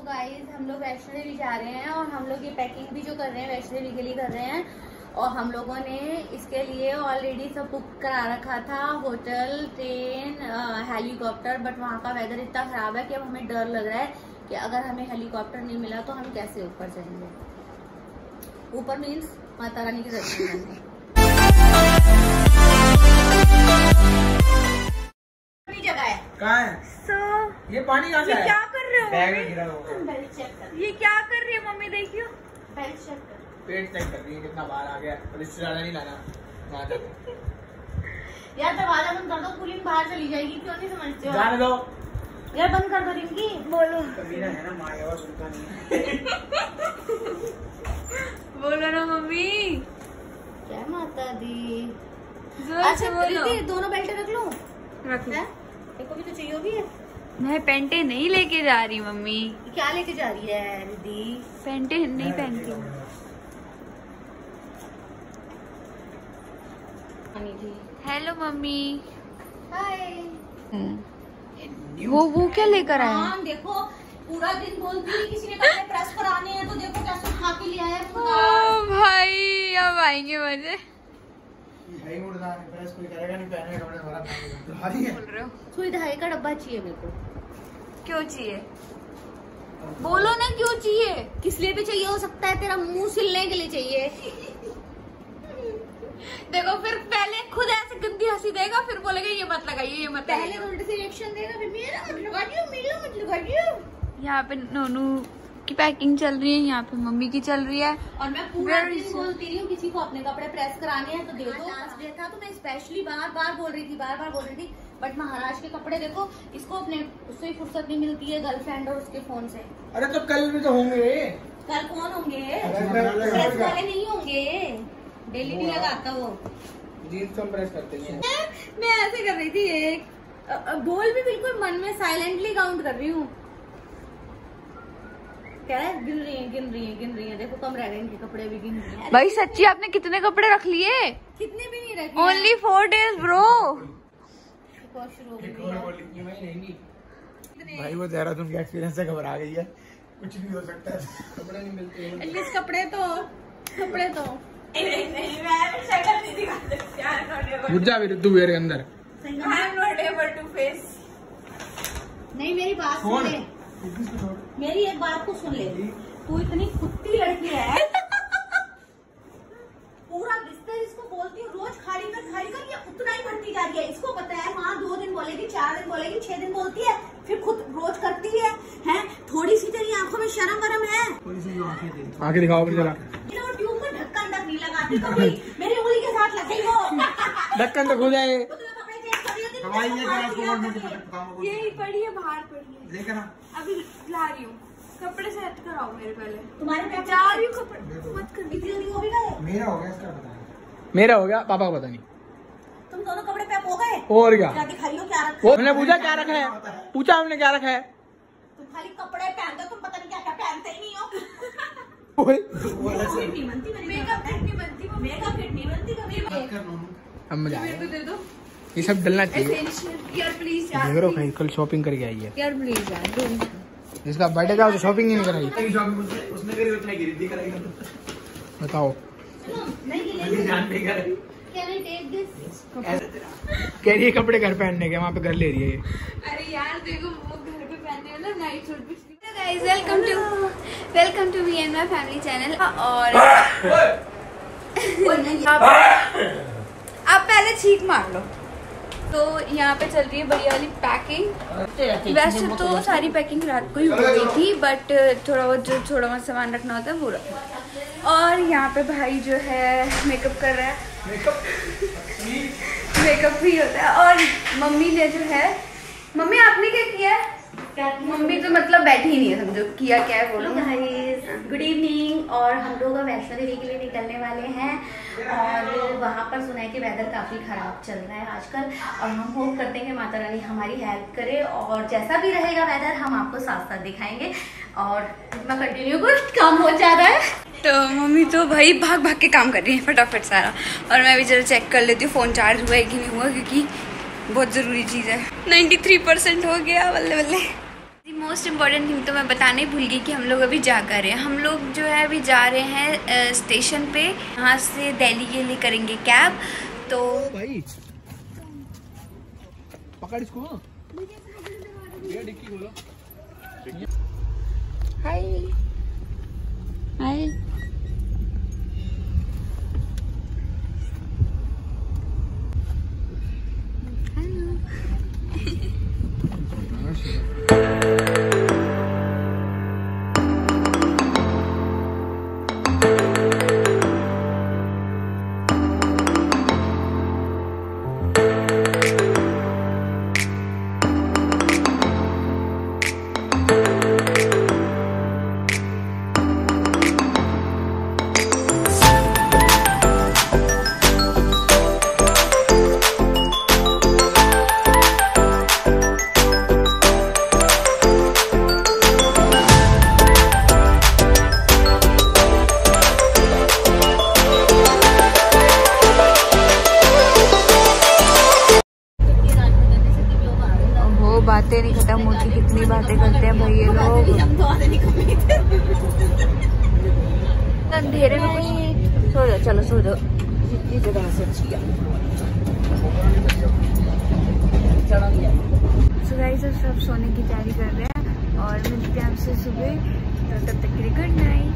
So guys हम लोग वैष्णो देवी जा रहे हैं और हम लोग ये पैकिंग भी जो कर रहे हैं वैष्णो देवी के लिए कर रहे हैं। और हम लोगों ने इसके लिए ऑलरेडी सब बुक करा रखा था होटल ट्रेन हेलीकॉप्टर बट वहाँ का वेदर इतना खराब है कि अब हमें डर लग रहा है कि अगर हमें हेलीकॉप्टर नहीं मिला तो हम कैसे ऊपर जाएँगे ऊपर मीन्स माता रानी के दर्शन करने। जगह है। कहाँ है? सो ये पानी कहाँ से आया? क्या हो बैग गिरा कर ये क्या कर रही है मम्मी देखियो। बेल्ट चेक कर पेट चेक कर रही है कितना बाहर आ गया। और इससे ज़्यादा नहीं लाना। वहाँ तक। यार दरवाज़ा बंद कर दो कूलिंग बाहर चली जाएगी क्यों नहीं समझते हो? जाने दो। यार बंद कर दो रिंकी। बोलो। कमीना है ना माँ सुनता नहीं बोलो ना मम्मी। क्या माता दी? ज़ोर अच्छा बोलो। दोनों बेल्ट रख लूँ। रख लो। हैं? देखो भी तो चाहिए होगी है। मैं पेंटे नहीं लेके जा रही मम्मी। क्या लेके जा रही है रिद्धि पेंटे नहीं पहनती। हूँ हेलो मम्मी। हाय वो वो क्या लेकर आए हाँ देखो पूरा दिन बोलती है किसी ने कपड़े प्रेस कराने हैं तो देखो कैसे उठा के ले आया है पूरा। ओ भाई अब आएँगे मज़े। है ही उड़ना है प्रेस कोई करेगा नहीं पहने कपड़े भारी है। बोल रहे हो। सुई दहाई का डब्बा चाहिए मेरे को। क्यों चाहिए? बोलो ना क्यों चाहिए? किस लिए भी चाहिए हो सकता है तेरा मुँह सिलने के लिए चाहिए। देखो फिर पहले खुद ऐसे गंदी हँसी देगा फिर बोलेगा ये मत लगाइए ये मत पहले उल्टे से रिएक्शन देगा फिर मेरा मत लगा दियो मेरा मत लगा दियो यहाँ पे नोनू की पैकिंग चल रही है यहाँ पे मम्मी की चल रही है। और मैं पूरा दिन बोलती रही हूँ किसी को अपने कपड़े प्रेस कराने हैं तो दे दो। लास्ट डे था तो मैं स्पेशली बार बार बोल रही थी बार बार बोल रही थी। बट महाराज के कपड़े देखो इसको अपने उससे ही फुर्सत नहीं मिलती है गर्लफ्रेंड और उसके फ़ोन से। अरे तो कल भी तो होंगे। कल कौन होंगे? प्रेस वाले नहीं होंगे? डेली नहीं लगाता वो। जीन्स तो हम प्रेस करते हैं। मैं ऐसे कर रही थी एक बोल भी बिल्कुल मन में साइलेंटली काउंट कर रही हूँ। क्या है गिन रही है गिन रही है गिन रही है देखो कम रह गए इनके कपड़े भी गिन रही है। भाई सच्ची आपने कितने कपड़े रख लिए? कितने भी नहीं रखे। ओनली फोर डेज़ ब्रो भाई वो देहरादून के एक्सपीरियंस से घबरा गई है। कुछ भी हो सकता है। कपड़े नहीं मिलते हैं। कपड़े तो कपड़े तो। रुक जा भी तू मेरे अंदर। नहीं मेरी बात सुन। मेरी एक बात को सुन ले। तू इतनी कुत्ती लड़की है। पूरा बिस्तर इसको बोलती हूँ रोज खाली कर खाली कर ये उतना ही बढ़ती जा रही है। इसको पता है माँ दो दिन बोलेगी चार दिन बोलेगी छह दिन बोलती है फिर खुद रोज करती है हैं? थोड़ी सी तेरी आँखों में शर्म वरम है आगे दिखाओ वो ट्यूब में ढक्कन तक नहीं लगाती कभी मेरी उंगली के साथ लगे ढक्कन तो खुल जाए। है, है। यही पड़ी है बाहर पड़ी है। देखा ना अभी ला रही हूँ। कपड़े सेट कराओ मेरे पहले। तुम्हारे जा रही हूँ कपड़े। मत कर। इतनी जल्दी हो भी गए मेरा हो गया इसका पता मेरा हो गया पापा को पता नहीं। तुम दोनों कपड़े पैक हो गए? और क्या? क्या दिखाइयो क्या रखा वो हमने पूछा क्या रखा है? पूछा हमने क्या रखा है? तुम खाली कपड़े पहनते हो तुम पता नहीं क्या क्या पहनते ही नहीं हो। मेकअप किट नहीं बनती मेकअप फिट नहीं बनती कभी। अब मज़ा आया दे दो। ये सब डलना चाहिए। एसेंशियल यार प्लीज़ यार देख रहे कहीं कल शॉपिंग करके आई है। यार प्लीज़ यार दो जिसका बर्थडे था तो शॉपिंग ही नहीं कराई। उसने करी उतने गिरती कराई बताओ। नहीं गिलेगी जान नहीं करे। कैन आई टेक दिस कह रही है कपड़े घर पहनने के वहाँ पे घर ले रही है अरे यार देखो वो घर पे पहनने वाला नाइट सूट भी guys welcome to welcome to me and my family channel और आप आप पहले छींक मार लो। तो यहाँ पे चल रही है बड़ी वाली पैकिंग वैसे तो सारी पैकिंग रात को ही हो गई थी बट थोड़ा बहुत जो थोड़ा बहुत सामान रखना होता है वो रखना। और यहाँ पे भाई जो है मेकअप कर रहा है। मेकअप भी होता है। और मम्मी ने जो है मम्मी आपने क्या किया है? मम्मी तो मतलब बैठी ही नहीं है समझो किया क्या है बोलो। गुड इवनिंग और हम लोग अब वैष्णो देवी के लिए निकलने वाले हैं और वहाँ पर सुना है कि वेदर काफ़ी ख़राब चल रहा है आजकल और हम होप करते हैं कि माता रानी हमारी हेल्प करे और जैसा भी रहेगा वेदर हम आपको साथ साथ दिखाएँगे और मैं कंटिन्यू कुछ काम हो जा रहा है। तो मम्मी तो भाई भाग भाग के काम कर रही है फटाफट सारा और मैं भी जरा चेक कर लेती हूँ फ़ोन चार्ज हुआ है कि नहीं हुआ क्योंकि बहुत ज़रूरी चीज़ है। 93 परसेंट हो गया बल्ले बल्ले मोस्ट इंपॉर्टेंट थिंग तो मैं बताने भूल गई कि हम लोग अभी जा कर रहे हैं। हम लोग जो है अभी जा रहे हैं स्टेशन पे। यहाँ से दिल्ली के लिए करेंगे कैब तो भाई। पकड़ इसको हाय बातें करते हैं, भाई ये लोग। अंधेरे में कुछ सो जाओ, चलो, सो जाओ। सो गाइस अब सब सोने की तैयारी कर रहे हैं और मिलते हैं आपसे सुबह। तब तक के लिए गुड नाइट